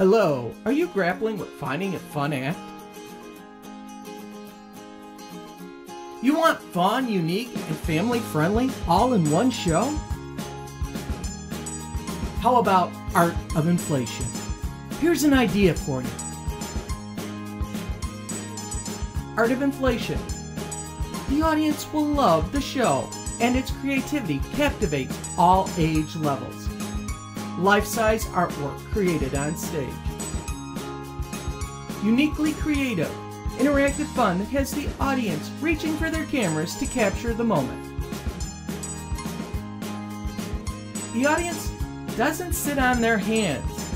Hello, are you grappling with finding a fun act? You want fun, unique, and family friendly all in one show? How about Art of Inflation? Here's an idea for you Art of Inflation. The audience will love the show, and its creativity captivates all age levels life-size artwork created on stage. Uniquely creative, interactive fun that has the audience reaching for their cameras to capture the moment. The audience doesn't sit on their hands.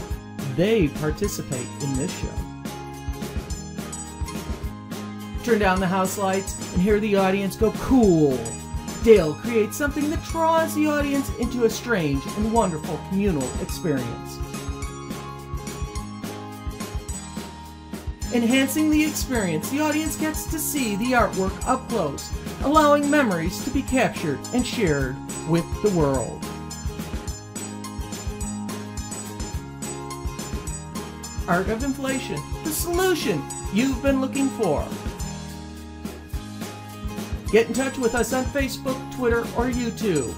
They participate in this show. Turn down the house lights and hear the audience go cool Dale creates something that draws the audience into a strange and wonderful communal experience. Enhancing the experience, the audience gets to see the artwork up close, allowing memories to be captured and shared with the world. Art of Inflation, the solution you've been looking for. Get in touch with us on Facebook, Twitter, or YouTube.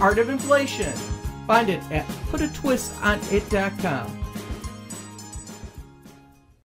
Art of Inflation. Find it at putatwistonit.com.